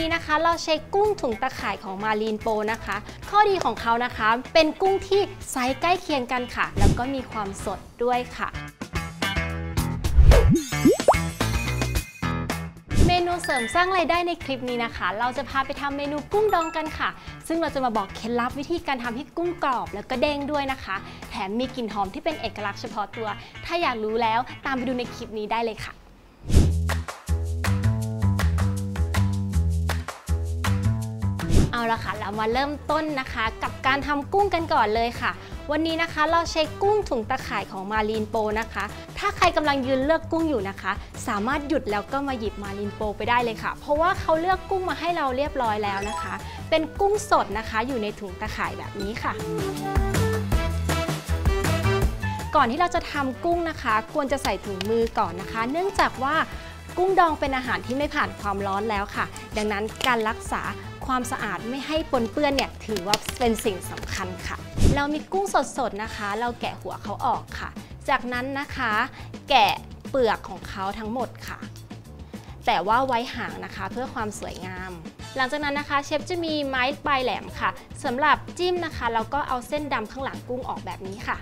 นี้นะคะเราใช้กุ้งถุงตะข่ายของมารีนโปนะคะ ข้อดีของเขานะคะเป็นกุ้งที่ไซส์ใกล้เคียงกันค่ะ แล้วก็มีความสดด้วยค่ะเมนูเสริมสร้างรายได้ในคลิปนี้นะคะ เราจะพาไปทำเมนูกุ้งดองกันค่ะ ซึ่งเราจะมาบอกเคล็ดลับวิธีการทำให้กุ้งกรอบแล้วก็เด้งด้วยนะคะ แถมมีกลิ่นหอมที่เป็นเอกลักษณ์เฉพาะตัว ถ้าอยากรู้แล้วตามไปดูในคลิปนี้ได้เลยค่ะ ละค่ะ เรามาเริ่มต้นนะคะ กับการทำกุ้งกันก่อนเลยค่ะ วันนี้นะคะเราใช้กุ้งถุงตะข่ายของมารีนโปนะคะ ถ้าใครกำลังยืนเลือกกุ้งอยู่นะคะ สามารถหยุดแล้วก็มาหยิบมารีนโปไปได้เลยค่ะ เพราะว่าเขาเลือกกุ้งมาให้เราเรียบร้อยแล้วนะคะ เป็นกุ้งสดนะคะ อยู่ในถุงตะข่ายแบบนี้ค่ะก่อนที่เราจะทำกุ้งนะคะ ควรจะใส่ถุงมือก่อนนะคะ เนื่องจากว่ากุ้งดองเป็นอาหารที่ไม่ผ่านความร้อนแล้วค่ะ ดังนั้นการรักษา ความสะอาดไม่ให้ปนเปื้อนเนี่ยถือว่าเป็นสิ่งสำคัญค่ะ เรามีกุ้งสดๆนะคะ เราแกะหัวเขาออกค่ะ จากนั้นนะคะ แกะเปลือกของเขาทั้งหมดค่ะ แต่ว่าไว้หางนะคะเพื่อความสวยงาม หลังจากนั้นนะคะเชฟจะมีไม้ปลายแหลมค่ะสำหรับจิ้มนะคะ เราก็เอาเส้นดำข้างหลังกุ้งออกแบบนี้ค่ะ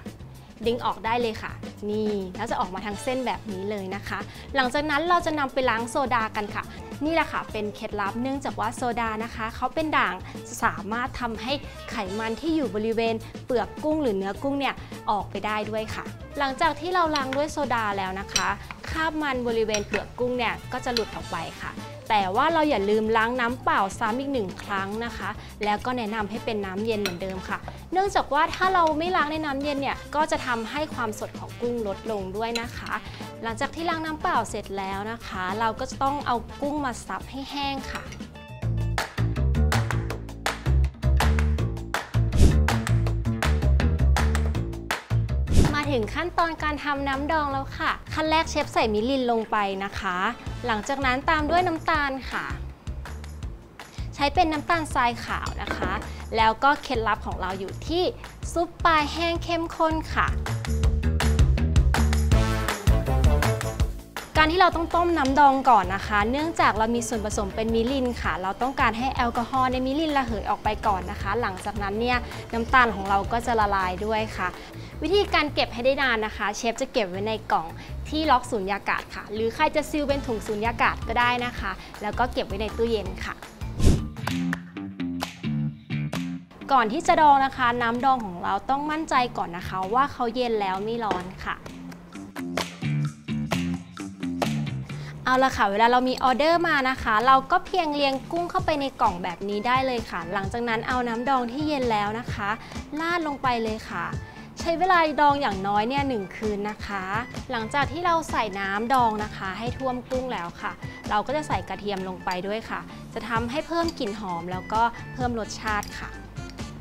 ดึงออกได้เลยค่ะ นี่แล้วจะออกมาทางเส้นแบบนี้เลยนะคะ หลังจากนั้นเราจะนำไปล้างโซดากันค่ะ นี่แหละค่ะ เป็นเคล็ดลับเนื่องจากว่าโซดานะคะเขาเป็นด่างสามารถทำให้ไขมันที่อยู่บริเวณ เปลือกกุ้งหรือเนื้อกุ้งเนี่ยออกไปได้ด้วยค่ะ หลังจากที่เราล้างด้วยโซดาแล้วนะคะคราบมันบริเวณเปลือกกุ้งเนี่ยก็จะหลุดออกไปค่ะ แต่ว่าเราอย่าลืมล้างน้ำเปล่าซ้ำอีกหนึ่งครั้งนะคะ แล้วก็แนะนำให้เป็นน้ำเย็นเหมือนเดิมค่ะ เนื่องจากว่าถ้าเราไม่ล้างในน้ำเย็นเนี่ยก็จะทำให้ความสดของกุ้งลดลงด้วยนะคะ หลังจากที่ล้างน้ำเปล่าเสร็จแล้วนะคะ เราก็จะต้องเอากุ้งมาซับให้แห้งค่ะ ถึงขั้นตอนการทำน้ำดองแล้วค่ะ ขั้นแรกเชฟใส่มิลินลงไปนะคะ หลังจากนั้นตามด้วยน้ำตาลค่ะ ใช้เป็นน้ำตาลทรายขาวนะคะ แล้วก็เคล็ดลับของเราอยู่ที่ซุปปลาแห้งเข้มข้นค่ะ การที่เราต้องต้มน้ำดองก่อนนะคะ เนื่องจากเรามีส่วนผสมเป็นมิลินค่ะ เราต้องการให้แอลกอฮอล์ในมิลินระเหยออกไปก่อนนะคะ หลังจากนั้นเนี่ยน้ำตาลของเราก็จะละลายด้วยค่ะ วิธีการเก็บให้ได้นานนะคะ เชฟจะเก็บไว้ในกล่องที่ล็อกสูญญากาศค่ะ หรือใครจะซีลเป็นถุงสูญญากาศก็ได้นะคะ แล้วก็เก็บไว้ในตู้เย็นค่ะก่อนที่จะดองนะคะ น้ำดองของเราต้องมั่นใจก่อนนะคะ ว่าเขาเย็นแล้วไม่ร้อนค่ะ เอาละค่ะ เวลาเรามีออเดอร์มานะคะ เราก็เพียงเรียงกุ้งเข้าไปในกล่องแบบนี้ได้เลยค่ะ หลังจากนั้นเอาน้ำดองที่เย็นแล้วนะคะราดลงไปเลยค่ะใช้เวลาดองอย่างน้อยเนี่ยหคืนนะคะ หลังจากที่เราใส่น้ำดองนะคะ ให้ท่วมกุ้งแล้วค่ะ เราก็จะใส่กระเทียมลงไปด้วยค่ะ จะทำให้เพิ่มกลิ่นหอมแล้วก็เพิ่มรสชาติค่ะ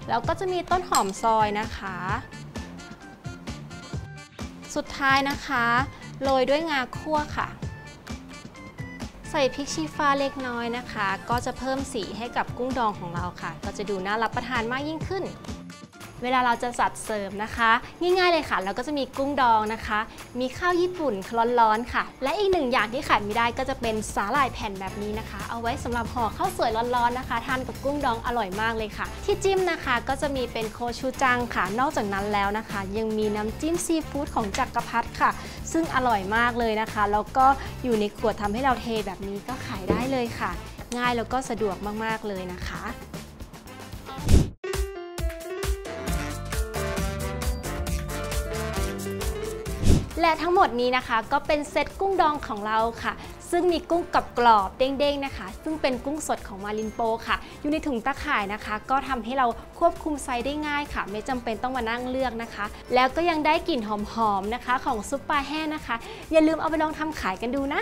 แล้วก็จะมีต้นหอมซอยนะคะ สุดท้ายนะคะ โรยด้วยงาคั่วค่ะ ใส่พริกชี้ฟ้าเล็กน้อยนะคะ ก็จะเพิ่มสีให้กับกุ้งดองของเราค่ะ ก็จะดูน่ารับประทานมากยิ่งขึ้น เวลาเราจะจัดเสิร์ฟนะคะ ง่ายๆเลยค่ะ เราก็จะมีกุ้งดองนะคะ มีข้าวญี่ปุ่นร้อนๆค่ะ และอีกหนึ่งอย่างที่ขาดไม่ได้ก็จะเป็นสาหร่ายแผ่นแบบนี้นะคะ เอาไว้สำหรับห่อข้าวสวยร้อนๆนะคะทานกับกุ้งดองอร่อยมากเลยค่ะ ที่จิ้มนะคะก็จะมีเป็นโคชูจังค่ะ นอกจากนั้นแล้วนะคะ ยังมีน้ำจิ้มซีฟู้ดของจักรพรรดิค่ะ ซึ่งอร่อยมากเลยนะคะแล้วก็อยู่ในขวดทำให้เราเทแบบนี้ก็ขายได้เลยค่ะ ง่ายแล้วก็สะดวกมากๆเลยนะคะ และทั้งหมดนี้นะคะก็เป็นเซตกุ้งดองของเราค่ะ ซึ่งมีกุ้งกับกรอบเด้งๆนะคะ ซึ่งเป็นกุ้งสดของมารินโปค่ะ อยู่ในถุงตะข่ายนะคะ ก็ทำให้เราควบคุมไซส์ได้ง่ายค่ะ ไม่จำเป็นต้องมานั่งเลือกนะคะ แล้วก็ยังได้กลิ่นหอมๆนะคะ ของซุปปลาแห้งนะคะ อย่าลืมเอาไปลองทำขายกันดูนะ